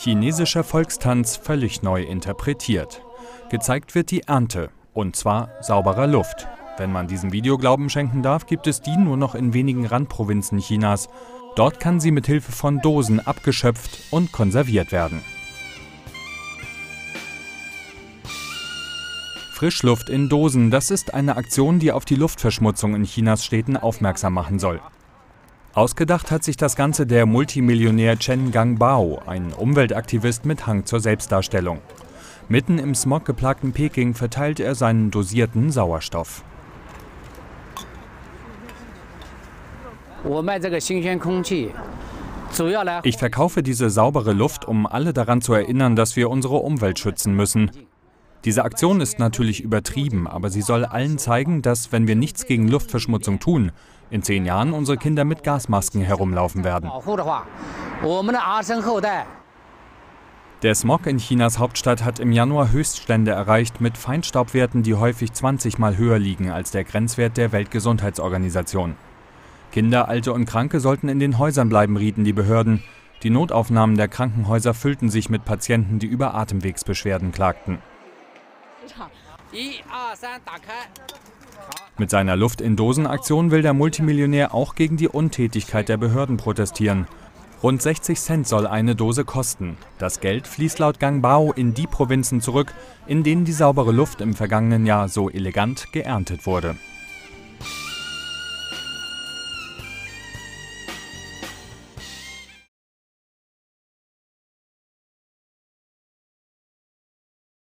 Chinesischer Volkstanz völlig neu interpretiert. Gezeigt wird die Ernte, und zwar sauberer Luft. Wenn man diesem Video Glauben schenken darf, gibt es die nur noch in wenigen Randprovinzen Chinas. Dort kann sie mit Hilfe von Dosen abgeschöpft und konserviert werden. Frischluft in Dosen, das ist eine Aktion, die auf die Luftverschmutzung in Chinas Städten aufmerksam machen soll. Ausgedacht hat sich das Ganze der Multimillionär Chen Gangbao, ein Umweltaktivist mit Hang zur Selbstdarstellung. Mitten im smoggeplagten Peking verteilt er seinen dosierten Sauerstoff. Ich verkaufe diese saubere Luft, um alle daran zu erinnern, dass wir unsere Umwelt schützen müssen. Diese Aktion ist natürlich übertrieben, aber sie soll allen zeigen, dass, wenn wir nichts gegen Luftverschmutzung tun, in zehn Jahren unsere Kinder mit Gasmasken herumlaufen werden. Der Smog in Chinas Hauptstadt hat im Januar Höchststände erreicht mit Feinstaubwerten, die häufig 20 Mal höher liegen als der Grenzwert der Weltgesundheitsorganisation. Kinder, Alte und Kranke sollten in den Häusern bleiben, rieten die Behörden. Die Notaufnahmen der Krankenhäuser füllten sich mit Patienten, die über Atemwegsbeschwerden klagten. Mit seiner Luft in Dosen Aktion will der Multimillionär auch gegen die Untätigkeit der Behörden protestieren. Rund 60 Cent soll eine Dose kosten. Das Geld fließt laut Gang Bao in die Provinzen zurück, in denen die saubere Luft im vergangenen Jahr so elegant geerntet wurde.